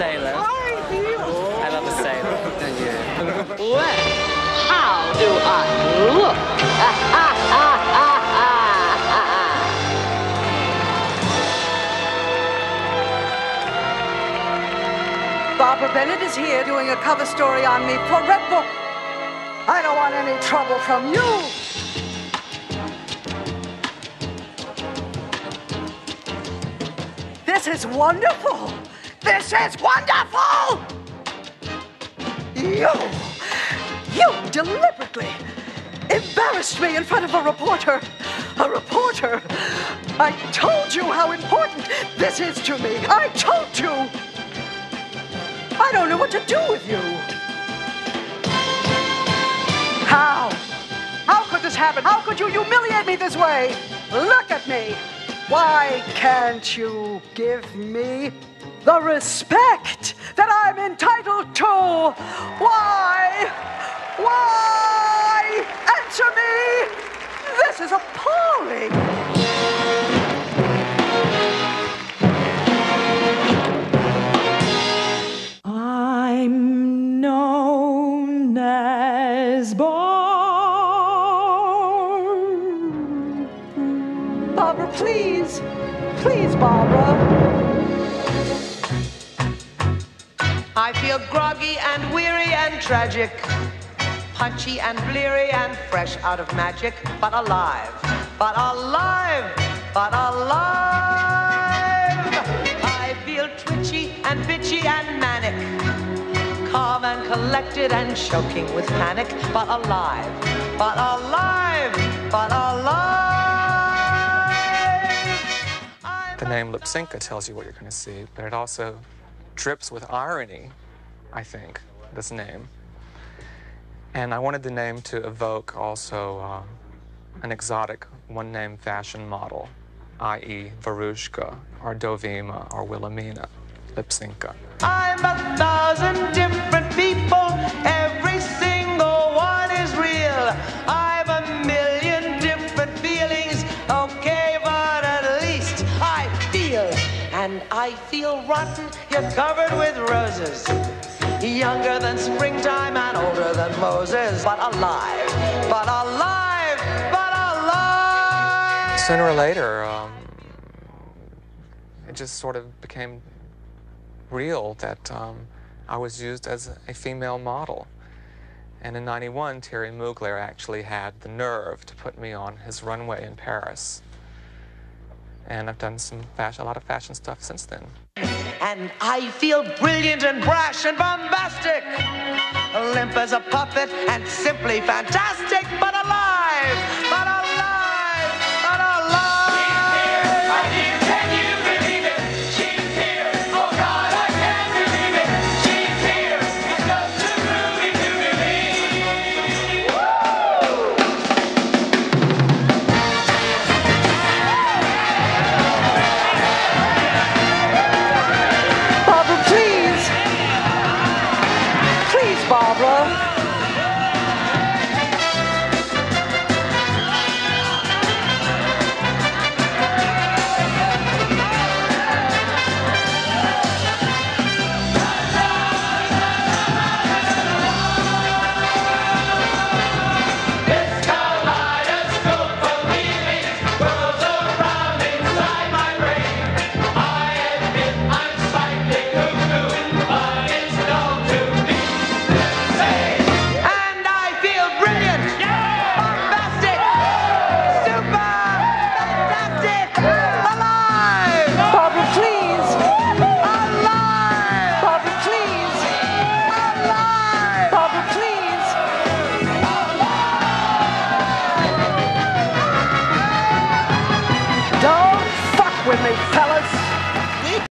sailor. I love a sailor. Well, how do I look? Barbara Bennett is here doing a cover story on me for Redbook. I don't want any trouble from you. This is wonderful. This is wonderful. You, you deliberately embarrassed me in front of a reporter. A reporter. I told you how important this is to me. I told you. I don't know what to do with you. How? How could this happen? How could you humiliate me this way? Look at me. Why can't you give me the respect that I'm entitled to? Why? Why? Answer me! This is appalling. I'm known as Barb. Barbara, please. Please, Barbara. I feel groggy and weary and tragic, punchy and bleary and fresh out of magic, but alive, but alive, but alive. I feel twitchy and bitchy and manic, calm and collected and choking with panic, but alive, but alive, but alive. The name Lypsinka tells you what you're going to see, but it also drips with irony, I think, this name. And I wanted the name to evoke also uh, an exotic one name fashion model, i.e., Veruschka or Dovima or Wilhelmina, Lypsinka. I'm a thousand different people, feel you're covered with roses. Younger than springtime and older than Moses, but alive, but alive, but alive. Sooner or later, um, it just sort of became real that um, I was used as a female model. And in 91, Thierry Mugler actually had the nerve to put me on his runway in Paris. And I've done some fashion, a lot of fashion stuff since then. And I feel brilliant and brash and bombastic. Limp as a puppet and simply fantastic, but Me,